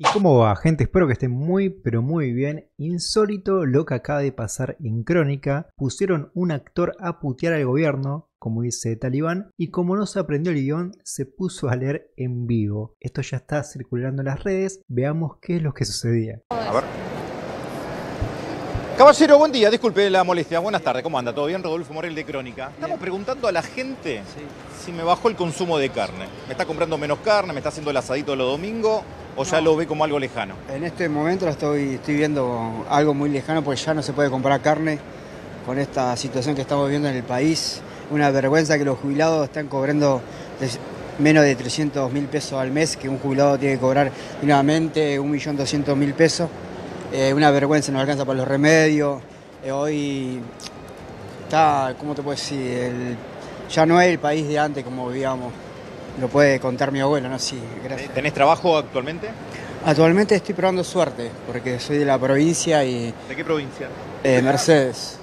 ¿Y cómo va, gente? Espero que estén muy, pero muy bien. Insólito lo que acaba de pasar en Crónica. Pusieron un actor a putear al gobierno, como dice Talibán, y como no se aprendió el guion, se puso a leer en vivo. Esto ya está circulando en las redes. Veamos qué es lo que sucedía. A ver. Caballero, buen día, disculpe la molestia. Buenas tardes, ¿cómo anda? ¿Todo bien? Rodolfo Morel de Crónica. Estamos preguntando a la gente si me bajó el consumo de carne. ¿Me está comprando menos carne? ¿Me está haciendo el asadito los domingos? ¿O ya lo ve como algo lejano? En este momento lo estoy, estoy viendo algo muy lejano porque ya no se puede comprar carne con esta situación que estamos viviendo en el país. Una vergüenza que los jubilados están cobrando menos de 300 mil pesos al mes, que un jubilado tiene que cobrar mínimamente 1.200.000 pesos. Eh, una vergüenza, no alcanza para los remedios. Eh, hoy está, ¿cómo te puedo decir? El- ya no es el país de antes como vivíamos. Lo puede contar mi abuelo, ¿no? Sí, gracias. ¿Tenés trabajo actualmente? Actualmente estoy probando suerte, porque soy de la provincia y ¿De qué provincia? eh, Mercedes.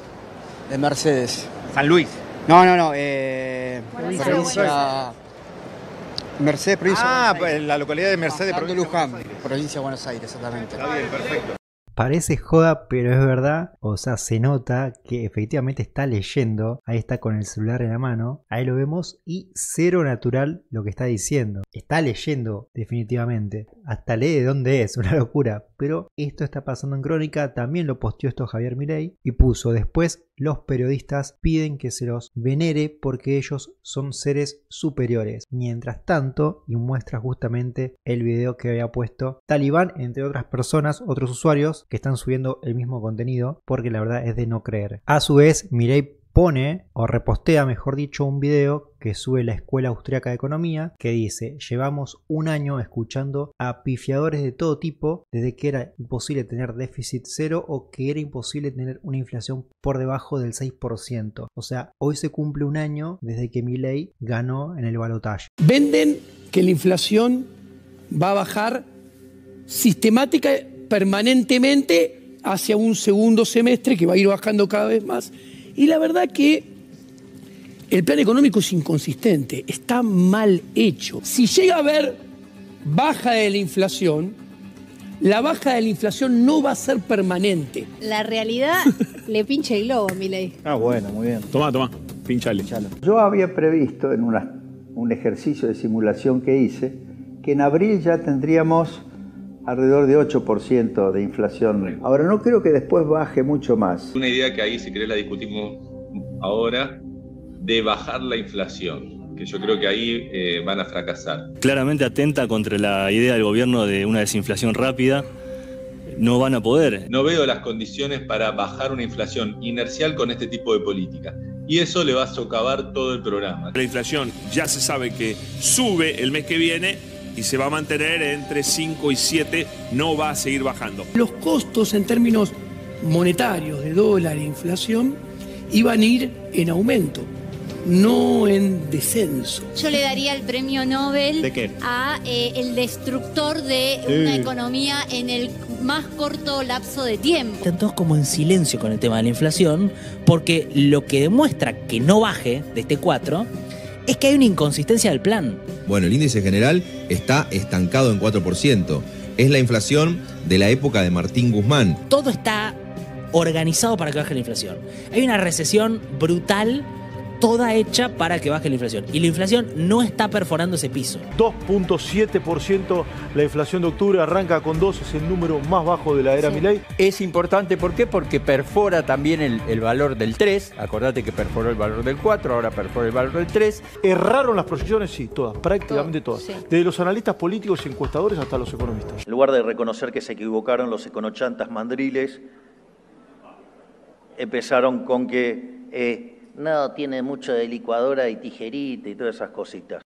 De Mercedes. San Luis. No, no, no. eh, provincia. Mercedes, provincia. Ah, de Buenos Aires. en la localidad de Mercedes, No, provincia de Luján, provincia de Buenos Aires, exactamente. Está bien, perfecto. Parece joda, pero es verdad. O sea, se nota que efectivamente está leyendo. Ahí está con el celular en la mano. Ahí lo vemos. Y cero natural lo que está diciendo. Está leyendo, definitivamente. Hasta lee de dónde es, una locura. Pero esto está pasando en crónica. También lo posteó esto Javier Mirey. Y puso después. Los periodistas piden que se los venere porque ellos son seres superiores. Mientras tanto, y muestra justamente el video que había puesto Talibán, entre otras personas, otros usuarios que están subiendo el mismo contenido, porque la verdad es de no creer. A su vez, Mirei pone o repostea, mejor dicho, un video que sube la Escuela Austriaca de Economía que dice, llevamos un año escuchando a pifiadores de todo tipo desde que era imposible tener déficit cero o que era imposible tener una inflación por debajo del 6%. O sea, hoy se cumple un año desde que Milei ganó en el balotaje. Venden que la inflación va a bajar sistemática, permanentemente hacia un segundo semestre que va a ir bajando cada vez más. Y la verdad que el plan económico es inconsistente, está mal hecho. Si llega a haber baja de la inflación, la baja de la inflación no va a ser permanente. La realidad le pincha el globo a Milei. Ah, bueno, muy bien. Tomá, tomá, pinchale. Yo había previsto en una- un ejercicio de simulación que hice que en abril ya tendríamos alrededor de 8% de inflación. Ahora no creo que después baje mucho más. Una idea que ahí, si querés, la discutimos ahora, de bajar la inflación, que yo creo que ahí eh, van a fracasar. claramente atenta contra la idea del gobierno de una desinflación rápida. No van a poder. No veo las condiciones para bajar una inflación inercial con este tipo de política. Y eso le va a socavar todo el programa. La inflación ya se sabe que sube el mes que viene y se va a mantener entre 5 y 7, no va a seguir bajando. Los costos en términos monetarios de dólar e inflación iban a ir en aumento, no en descenso. Yo le daría el premio Nobel ¿De qué? a eh, el destructor de una economía en el más corto lapso de tiempo. Están todos como en silencio con el tema de la inflación, porque lo que demuestra que no baje de este 4 es que hay una inconsistencia del plan. Bueno, el índice general está estancado en 4%. Es la inflación de la época de Martín Guzmán. Todo está organizado para que baje la inflación. Hay una recesión brutal, toda hecha para que baje la inflación. Y la inflación no está perforando ese piso. 2.7% la inflación de octubre arranca con 2, es el número más bajo de la era Milei. Es importante, ¿por qué? Porque perfora también el, el valor del 3. Acordate que perforó el valor del 4, ahora perfora el valor del 3. Erraron las proyecciones, sí, todas, prácticamente Todo, todas. sí. Desde los analistas políticos y encuestadores hasta los economistas. En lugar de reconocer que se equivocaron los econochantas mandriles, empezaron con que eh, no tiene mucho de licuadora y tijerita y todas esas cositas.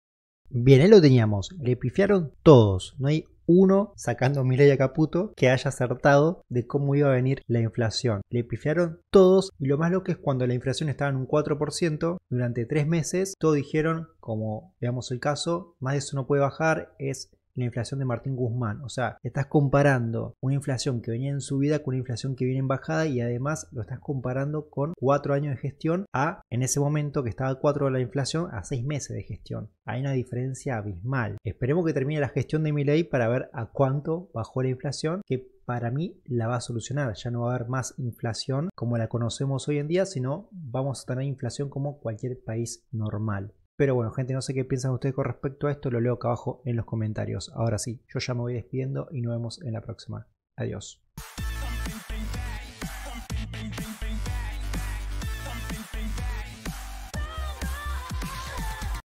Bien, ahí lo teníamos. Le pifiaron todos. No hay uno, sacando a Milei a Caputo, que haya acertado de cómo iba a venir la inflación. Le pifiaron todos y lo más loco es cuando la inflación estaba en un 4% durante tres meses, todos dijeron, como veamos el caso, más de eso no puede bajar, es la inflación de Martín Guzmán. O sea, estás comparando una inflación que venía en subida con una inflación que viene en bajada y además lo estás comparando con cuatro años de gestión a, en ese momento que estaba cuatro de la inflación, a seis meses de gestión. Hay una diferencia abismal. Esperemos que termine la gestión de mi ley para ver a cuánto bajó la inflación, que para mí la va a solucionar. Ya no va a haber más inflación como la conocemos hoy en día, sino vamos a tener inflación como cualquier país normal. Pero bueno, gente, no sé qué piensan ustedes con respecto a esto, lo leo acá abajo en los comentarios. Ahora sí, yo ya me voy despidiendo y nos vemos en la próxima. Adiós.